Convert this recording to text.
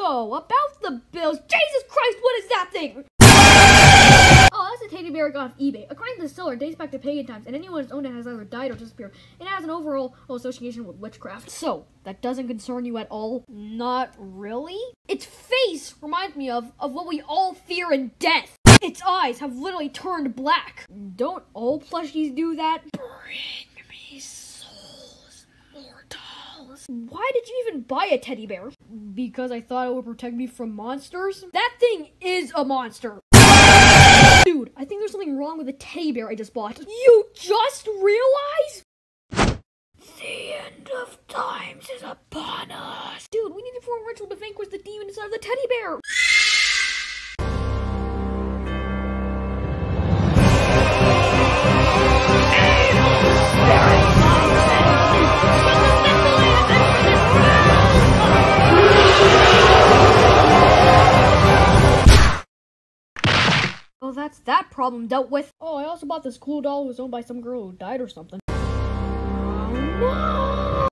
So, about the bills. Jesus Christ, what is that thing? Oh, that's a teddy bear I got off eBay. According to the seller, dates back to pagan times, and anyone who's owned it has either died or disappeared. It has an overall association with witchcraft. So, that doesn't concern you at all? Not really? Its face reminds me of, of what we all fear in death. Its eyes have literally turned black. Don't all plushies do that me souls, mortals. Why did you even buy a teddy bear? Because I thought it would protect me from monsters? That thing is a monster. Dude, I think there's something wrong with the teddy bear I just bought. You just realized? The end of times is upon us. Dude, we need to perform a ritual to vanquish the demon inside of the teddy bear. Well, that's that problem dealt with. Oh, I also bought this cool doll who was owned by some girl who died or something.